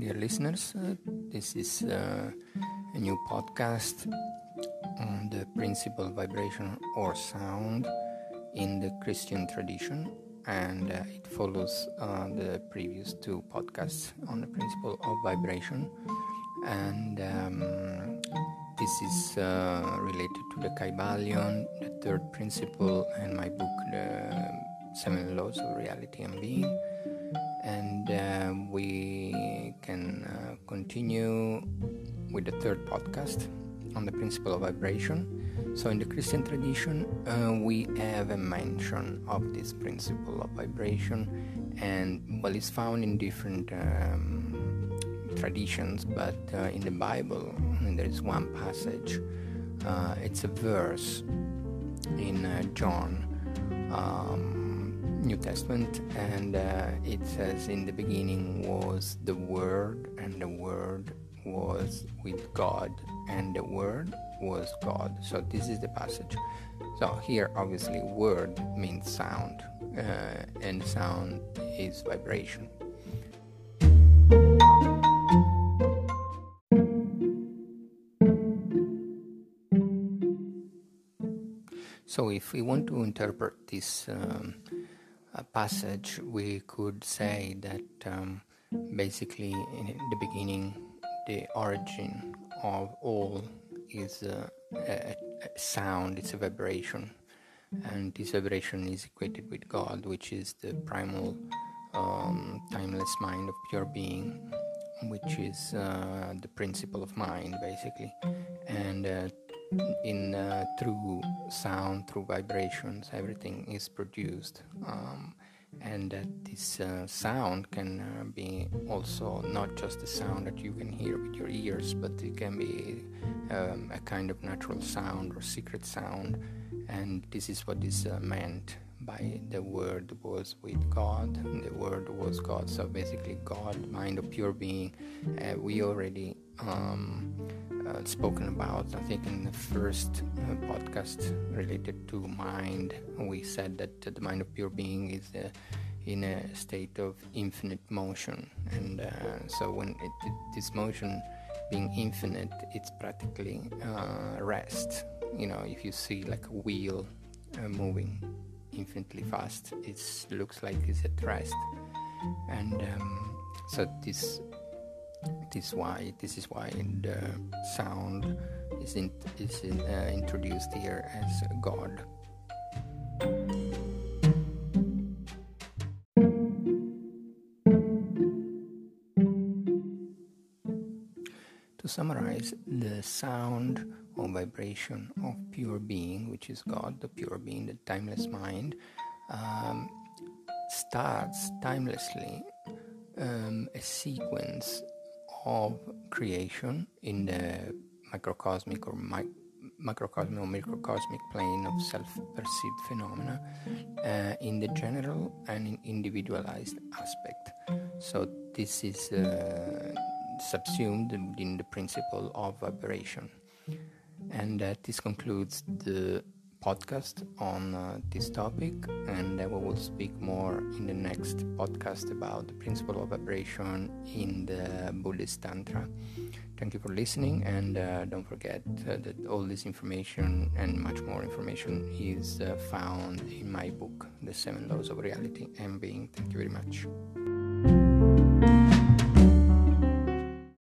dear listeners. Uh, this is uh, a new podcast on the principle vibration or sound in the Christian tradition, and uh, it follows uh, the previous two podcasts on the principle of vibration. And um, this is uh, related to the Kybalion, the third principle, and my book, The Seven Laws of Reality and Being and uh, we can uh, continue with the third podcast on the principle of vibration. So, in the Christian tradition, uh, we have a mention of this principle of vibration, and well, it's found in different um, traditions, but uh, in the Bible, there is one passage. Uh, it's a verse in uh, John. Um, New Testament, and uh, it says, In the beginning was the Word, and the Word was with God, and the Word was God. So, this is the passage. So, here obviously, word means sound, uh, and sound is vibration. So, if we want to interpret this um, passage, we could say that um, basically in the beginning, the origin of all is a, a, a sound, it's a vibration, and this vibration is equated with God, which is the primal, um, timeless mind of pure being, which is uh, the principle of mind, basically, and uh, in uh, through sound, through vibrations, everything is produced. Um, and that this uh, sound can uh, be also not just the sound that you can hear with your ears, but it can be um, a kind of natural sound or secret sound. And this is what is uh, meant by the word was with God, the word was God. So basically, God, mind of pure being. Uh, we already um, uh, spoken about. I think in the first uh, podcast related to mind, we said that the mind of pure being is uh, in a state of infinite motion, and uh, so when it, it, this motion being infinite, it's practically uh, rest. You know, if you see like a wheel uh, moving infinitely fast, it looks like it's at rest, and um, so this this why this is why the sound is in, is in, uh, introduced here as God. To summarize, the sound or vibration of pure being, which is God, the pure being, the timeless mind, um, starts timelessly um, a sequence of creation in the microcosmic or mi- macrocosmic or microcosmic plane of self-perceived phenomena uh, in the general and in individualized aspect. So this is uh, subsumed in the principle of vibration. And uh, this concludes the podcast on uh, this topic, and we will speak more in the next podcast about the principle of vibration in the Buddhist Tantra. Thank you for listening, and uh, don't forget uh, that all this information and much more information is uh, found in my book, The Seven Laws of Reality and Being. Thank you very much.